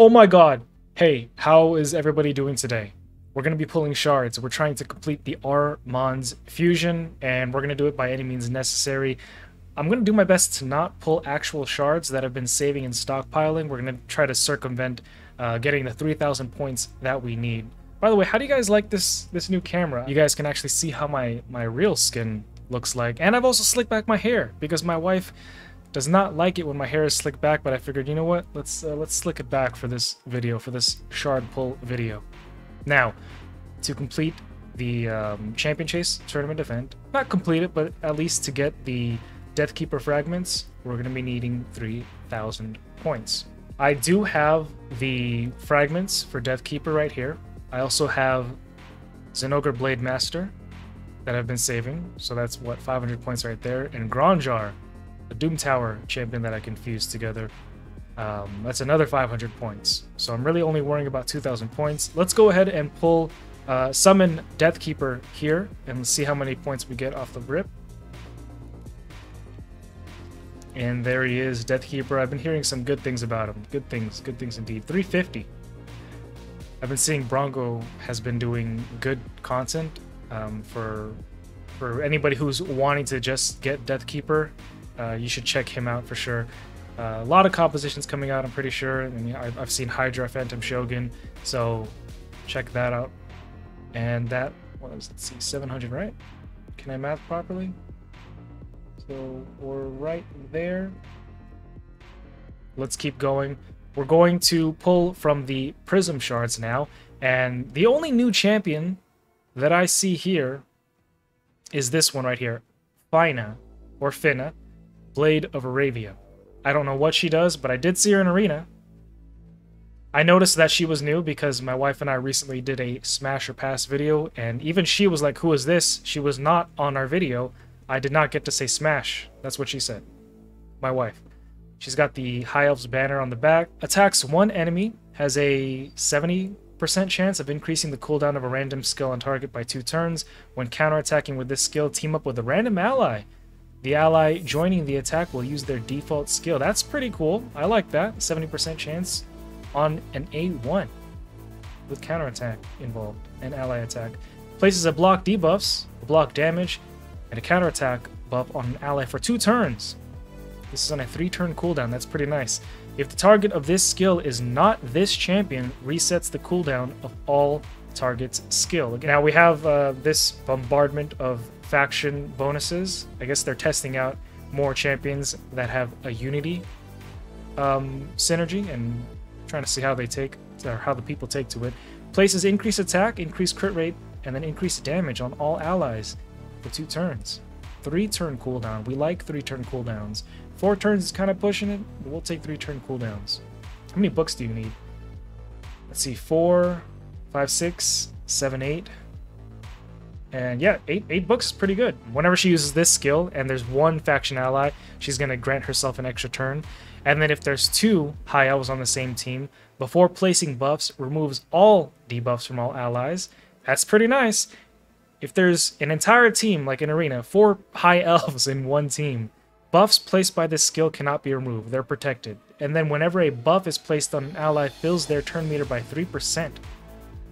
Oh my god. Hey, how is everybody doing today? We're going to be pulling shards. We're trying to complete the Armanz fusion, and we're going to do it by any means necessary. I'm going to do my best to not pull actual shards that I've been saving and stockpiling. We're going to try to circumvent uh, getting the 3,000 points that we need. By the way, how do you guys like this this new camera? You guys can actually see how my, my real skin looks like. And I've also slicked back my hair because my wife does not like it when my hair is slicked back, but I figured, you know what? Let's uh, let's slick it back for this video, for this shard pull video. Now, to complete the um, Champion Chase tournament event, not complete it, but at least to get the Deathkeeper fragments, we're going to be needing 3,000 points. I do have the fragments for Deathkeeper right here. I also have Zinogre Blade Master that I've been saving, so that's what 500 points right there. And Gronjarr, the Doom Tower champion that I can fuse together. Um, that's another 500 points. So I'm really only worrying about 2,000 points. Let's go ahead and pull uh, summon Deathkeeper here and see how many points we get off the rip. And there he is, Deathkeeper. I've been hearing some good things about him. Good things, good things indeed. 350. I've been seeing Bronco has been doing good content um, for for anybody who's wanting to just get Deathkeeper. Uh, you should check him out for sure. Uh, a lot of compositions coming out, I'm pretty sure. I mean, I've, I've seen Hydra, Phantom Shogun, so check that out. And that was, let's see, 700, right? Can I math properly? So we're right there. Let's keep going. We're going to pull from the Prism Shards now. And the only new champion that I see here is this one right here. Fina, or Finna, Blade of Arabia. I don't know what she does, but I did see her in Arena. I noticed that she was new because my wife and I recently did a Smash or Pass video, and even she was like, who is this? She was not on our video. I did not get to say Smash. That's what she said. My wife. She's got the High Elves banner on the back. Attacks one enemy, has a 70% chance of increasing the cooldown of a random skill on target by two turns. When counterattacking with this skill, team up with a random ally. The ally joining the attack will use their default skill. That's pretty cool. I like that. 70% chance on an A1 with counterattack involved and ally attack. Places a block debuffs, a block damage, and a counterattack buff on an ally for two turns. This is on a three turn cooldown, that's pretty nice. If the target of this skill is not this champion, resets the cooldown of all target's skill. Now we have uh, this bombardment of faction bonuses. I guess they're testing out more champions that have a unity um, synergy and trying to see how they take or how the people take to it. Places increase attack, increase crit rate, and then increase damage on all allies for two turns. Three turn cooldown. We like three turn cooldowns. Four turns is kind of pushing it, but we'll take three turn cooldowns. How many books do you need? Let's see, four, five, six, seven, eight. And yeah, eight eight books is pretty good. Whenever she uses this skill and there's one faction ally, she's gonna grant herself an extra turn. And then if there's two high elves on the same team, before placing buffs, removes all debuffs from all allies. That's pretty nice. If there's an entire team, like an arena, four high elves in one team, buffs placed by this skill cannot be removed. They're protected. And then whenever a buff is placed on an ally, fills their turn meter by 3%.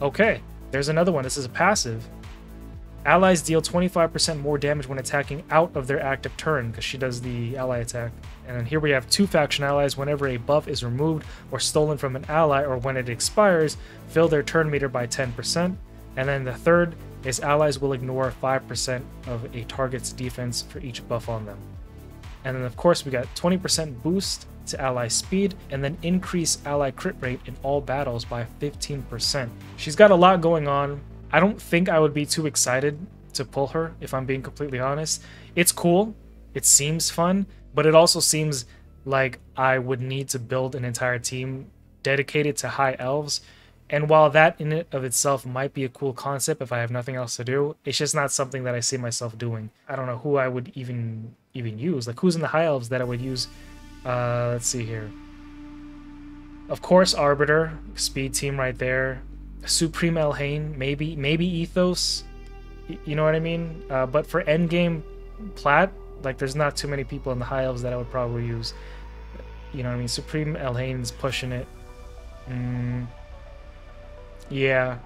Okay, there's another one. This is a passive. Allies deal 25% more damage when attacking out of their active turn, because she does the ally attack. And then here we have two faction allies. Whenever a buff is removed or stolen from an ally, or when it expires, fill their turn meter by 10%. And then the third is allies will ignore 5% of a target's defense for each buff on them. And then of course we got 20% boost to ally speed, and then increase ally crit rate in all battles by 15%. She's got a lot going on. I don't think I would be too excited to pull her, if I'm being completely honest. It's cool, it seems fun, but it also seems like I would need to build an entire team dedicated to high elves. And while that in it of itself might be a cool concept if I have nothing else to do, it's just not something that I see myself doing. I don't know who I would even even use. Like who's in the high elves that I would use uh, let's see here. Of course, Arbiter, speed team right there. Supreme Elhain, maybe, maybe Ethos. You know what I mean? Uh, but for endgame plat, like there's not too many people in the high elves that I would probably use. You know what I mean? Supreme Elhain's pushing it. Mm, yeah.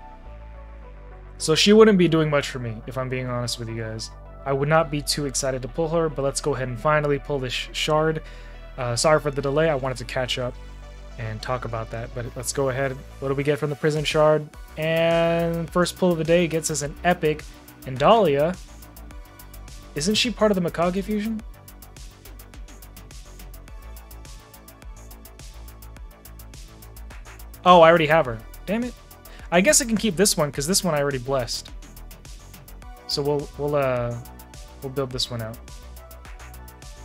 So she wouldn't be doing much for me, if I'm being honest with you guys. I would not be too excited to pull her, but let's go ahead and finally pull this shard. Uh, sorry for the delay, I wanted to catch up and talk about that, but let's go ahead. What do we get from the Prism shard? And first pull of the day gets us an epic. And Dahlia, isn't she part of the Mikage fusion? Oh, I already have her. Damn it. I guess I can keep this one because this one I already blessed. So we'll we'll uh we'll build this one out.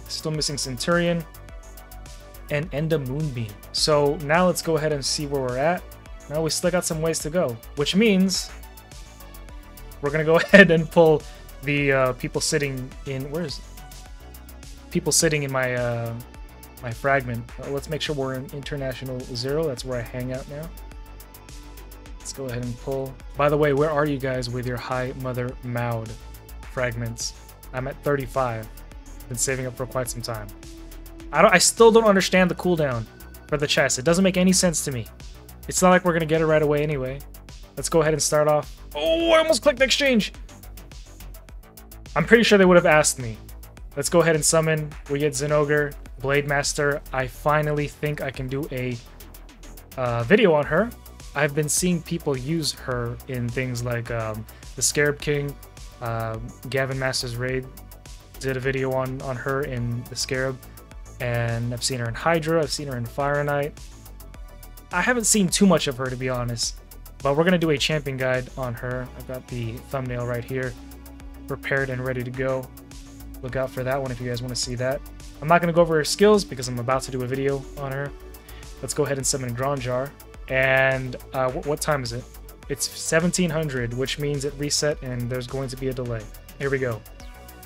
Still missing Centurion and end a Moonbeam. So now let's go ahead and see where we're at. Now we still got some ways to go, which means we're gonna go ahead and pull the uh, people sitting in where is people sitting in my uh, my fragment. Uh, let's make sure we're in international zero. That's where I hang out now. Let's go ahead and pull. By the way, where are you guys with your High Mother Maud fragments? I'm at 35. Been saving up for quite some time. I don't. I still don't understand the cooldown for the chest. It doesn't make any sense to me. It's not like we're gonna get it right away anyway. Let's go ahead and start off. Oh, I almost clicked exchange. I'm pretty sure they would have asked me. Let's go ahead and summon. We get Zinogre, Blade Master. I finally think I can do a uh, video on her. I've been seeing people use her in things like um, the Scarab King, uh, Gavin Masters Raid did a video on, on her in the Scarab and I've seen her in Hydra, I've seen her in Fire Knight. I haven't seen too much of her to be honest, but we're gonna do a champion guide on her. I've got the thumbnail right here, prepared and ready to go. Look out for that one if you guys want to see that. I'm not gonna go over her skills because I'm about to do a video on her. Let's go ahead and summon Gronjarr. And uh, what time is it? It's 1700, which means it reset and there's going to be a delay. Here we go.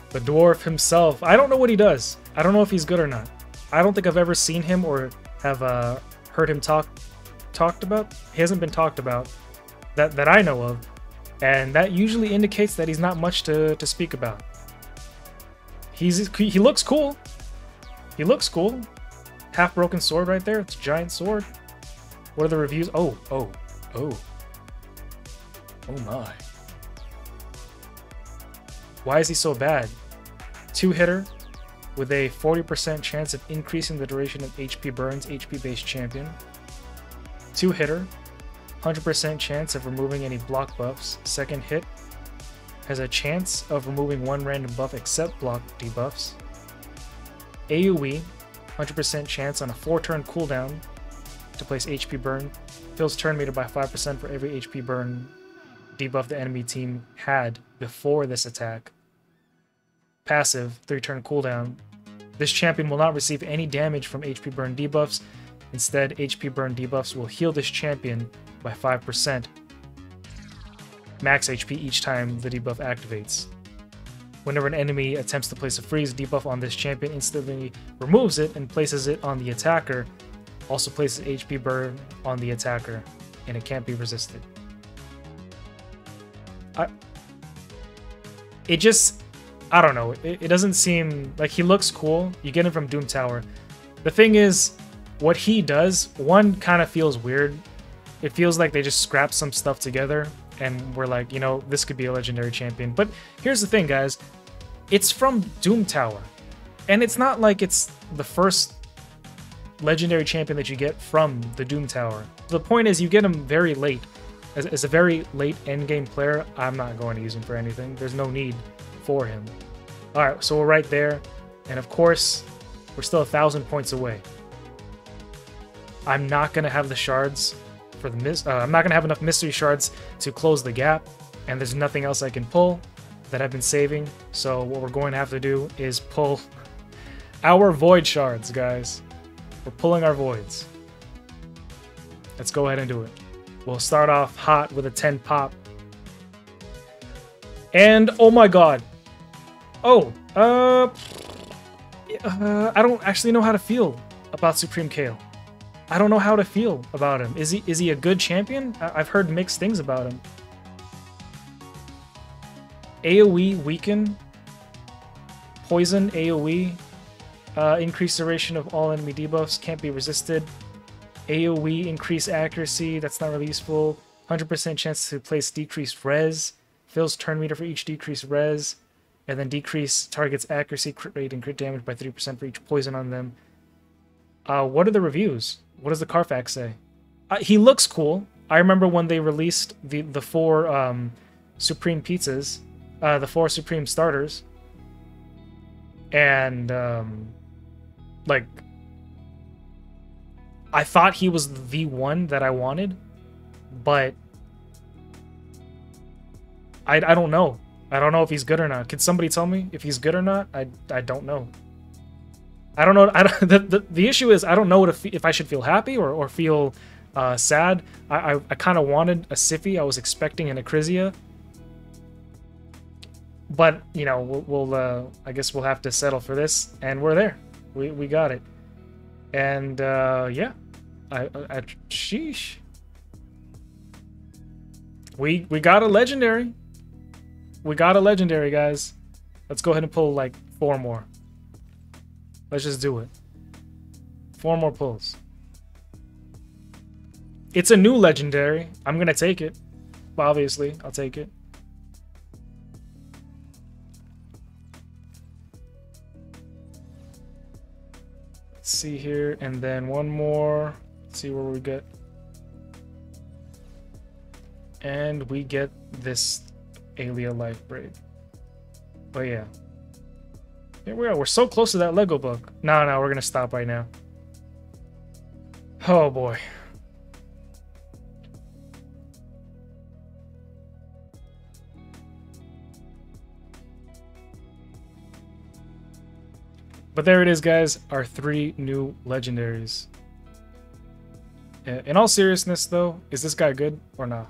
The dwarf himself. I don't know what he does. I don't know if he's good or not. I don't think I've ever seen him or have uh, heard him talk talked about. He hasn't been talked about that that I know of, and that usually indicates that he's not much to to speak about. He's he looks cool. He looks cool. Half broken sword right there. It's a giant sword. What are the reviews? Oh, oh, oh. Oh my. Why is he so bad? Two hitter, with a 40% chance of increasing the duration of HP burns HP based champion. 2 hitter, 100% chance of removing any block buffs. Second hit has a chance of removing one random buff except block debuffs. AoE, 100% chance on a 4 turn cooldown to place HP burn. Fills turn meter by 5% for every HP burn debuff the enemy team had before this attack passive, 3 turn cooldown. This champion will not receive any damage from HP burn debuffs. Instead, HP burn debuffs will heal this champion by 5%, max HP each time the debuff activates. Whenever an enemy attempts to place a freeze debuff on this champion, instantly removes it and places it on the attacker. Also places HP burn on the attacker, and it can't be resisted. I, it just I don't know. It, it doesn't seem like he looks cool. You get him from Doom Tower. The thing is, what he does, one kind of feels weird. It feels like they just scrapped some stuff together and we're like, you know, this could be a legendary champion. But here's the thing, guys. It's from Doom Tower. And it's not like it's the first legendary champion that you get from the Doom Tower. The point is, you get him very late. As, as a very late endgame player, I'm not going to use him for anything. There's no need for him. Alright, so we're right there. And of course, we're still a thousand points away. I'm not going to have the shards for the uh, I'm not going to have enough mystery shards to close the gap. And there's nothing else I can pull that I've been saving. So what we're going to have to do is pull our void shards, guys. We're pulling our voids. Let's go ahead and do it. We'll start off hot with a 10 pop. And oh my god, Oh, uh, uh, I don't actually know how to feel about Supreme Kael. I don't know how to feel about him. Is he is he a good champion? I have heard mixed things about him. AoE weaken, poison AoE, uh, increase duration of all enemy debuffs, can't be resisted. AoE increase accuracy. That's not really useful. 100% chance to place decreased res. Fills turn meter for each decreased res. And then decrease target's accuracy, crit rate, and crit damage by 3% for each poison on them. Uh, what are the reviews? What does the Carfax say? Uh, he looks cool. I remember when they released the, the four um, Supreme pizzas, uh, the four Supreme starters. And, um, like, I thought he was the one that I wanted, but I, I don't know. I don't know if he's good or not. Could somebody tell me if he's good or not? I, I don't know. I don't know. I don't, the, the, the issue is I don't know what if, if I should feel happy or, or feel uh, sad. I, I, I kind of wanted a Siphi. I was expecting an Acrizia. But, you know, we'll, we'll uh, I guess we'll have to settle for this. And we're there. We, we got it. And, uh, yeah. I, I, sheesh. We, we got a legendary. We got a legendary, guys. Let's go ahead and pull, like, four more. Let's just do it. Four more pulls. It's a new legendary. I'm gonna take it. Obviously, I'll take it. Let's see here, and then one more. Let's see where we get. And we get this Aelia Life Braid. But yeah. Here we are. We're so close to that Lego book. No, no, we're gonna stop right now. Oh boy. But there it is, guys. Our three new legendaries. In all seriousness, though, is this guy good or not?